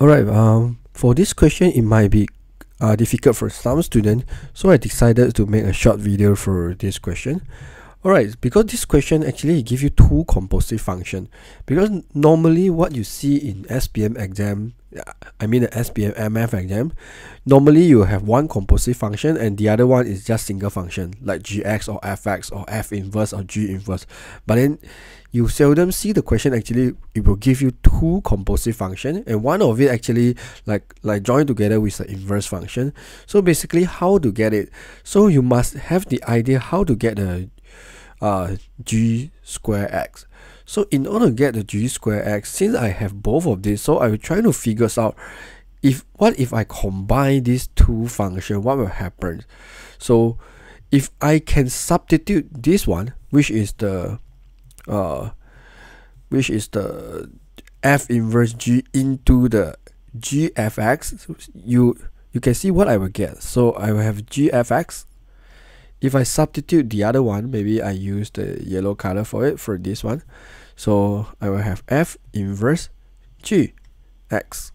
Alright, um, for this question, it might be uh, difficult for some students, so I decided to make a short video for this question. Alright, because this question actually gives you two composite function. Because normally what you see in SPM exam, I mean the SPM MF exam, normally you have one composite function and the other one is just single function like gx or fx or f inverse or g inverse. But then you seldom see the question actually it will give you two composite function and one of it actually like like join together with the inverse function. So basically how to get it? So you must have the idea how to get the uh, g square x. So in order to get the g square x, since I have both of these, so I will try to figure out if what if I combine these two functions, what will happen? So if I can substitute this one, which is the uh, which is the f inverse g into the gfx, you you can see what I will get. So I will have gfx if I substitute the other one, maybe I use the yellow color for it for this one. So I will have f inverse g x.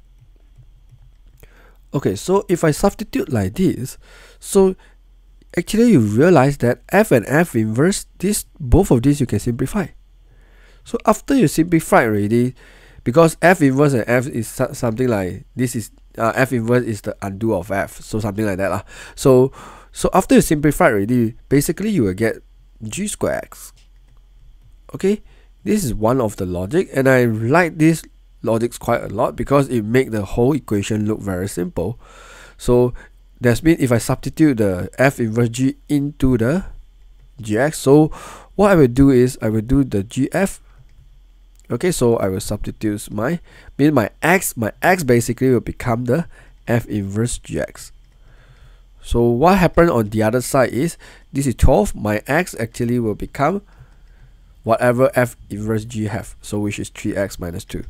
Okay, so if I substitute like this, so actually you realize that f and f inverse, this both of these you can simplify. So after you simplify already, because f inverse and f is something like this is uh, f inverse is the undo of f, so something like that lah. So so after you simplify already, basically you will get g square x. Okay, this is one of the logic and I like this logics quite a lot because it make the whole equation look very simple. So that's mean if I substitute the f inverse g into the gx, so what I will do is I will do the gf. Okay, so I will substitute my mean my x, my x basically will become the f inverse gx. So what happened on the other side is this is 12. My x actually will become whatever f inverse g have. So which is 3x minus 2.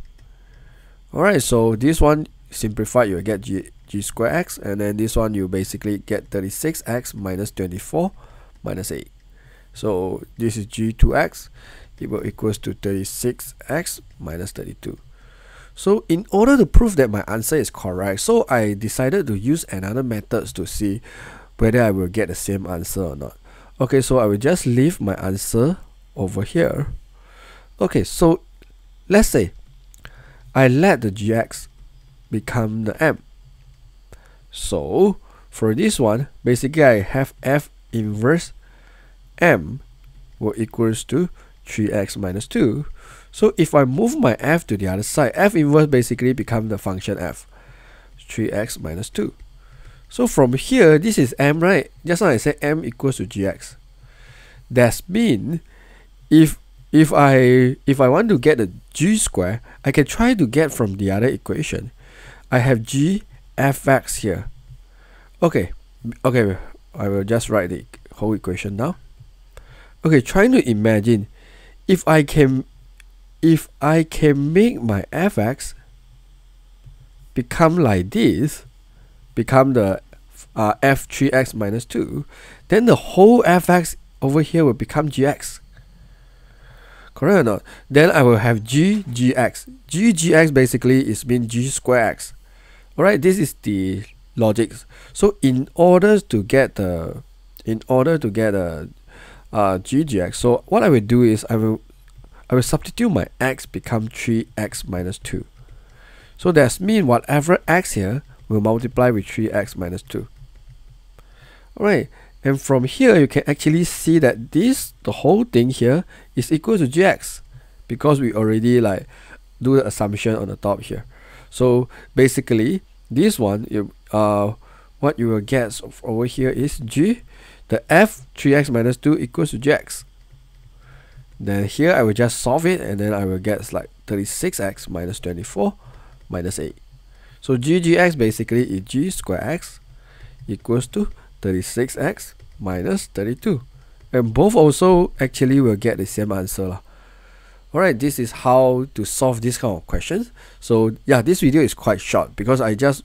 Alright, so this one simplified, you get g, g square x. And then this one you basically get 36x minus 24 minus 8. So this is g2x. It will equals to 36x minus 32. So in order to prove that my answer is correct, so I decided to use another methods to see whether I will get the same answer or not. Okay, so I will just leave my answer over here. Okay, so let's say I let the gx become the m. So for this one, basically I have f inverse m will equals to 3x minus 2 so if I move my f to the other side, f inverse basically become the function f, 3x minus 2. So from here, this is m, right? Just now I said m equals to gx. That's mean if if I if I want to get the g square, I can try to get from the other equation. I have g fx here. Okay, okay, I will just write the whole equation now. Okay, trying to imagine if I can if I can make my fx become like this, become the uh, f3x minus 2, then the whole fx over here will become gx. Correct or not? Then I will have g gx. g gx basically is mean g square x. Alright, this is the logic. So in order to get the in order to get a uh, g gx, so what I will do is I will I will substitute my x become 3x minus 2. So that's mean whatever x here will multiply with 3x minus 2. Alright, and from here you can actually see that this, the whole thing here is equal to gx because we already like do the assumption on the top here. So basically this one, you, uh, what you will get over here is g, the f 3x minus 2 equals to gx. Then here I will just solve it and then I will get like 36x minus 24 minus 8. So ggx basically is g square x equals to 36x minus 32. And both also actually will get the same answer. Alright, this is how to solve this kind of questions. So yeah, this video is quite short because I just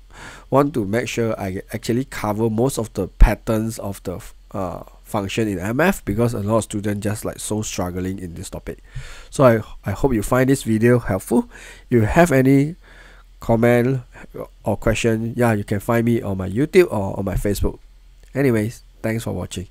want to make sure I actually cover most of the patterns of the uh, function in MF because a lot of students just like so struggling in this topic. So I, I hope you find this video helpful. If you have any comment or question yeah you can find me on my youtube or on my facebook anyways thanks for watching